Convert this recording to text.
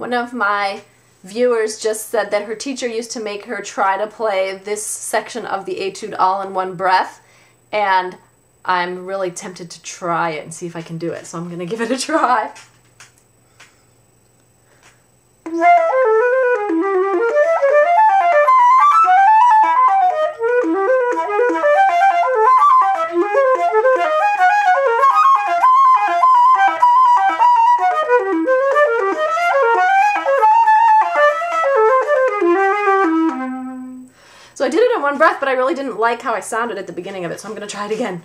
One of my viewers just said that her teacher used to make her try to play this section of the etude all in one breath, and I'm really tempted to try it and see if I can do it, so I'm gonna give it a try. So I did it in one breath, but I really didn't like how I sounded at the beginning of it, so I'm going to try it again.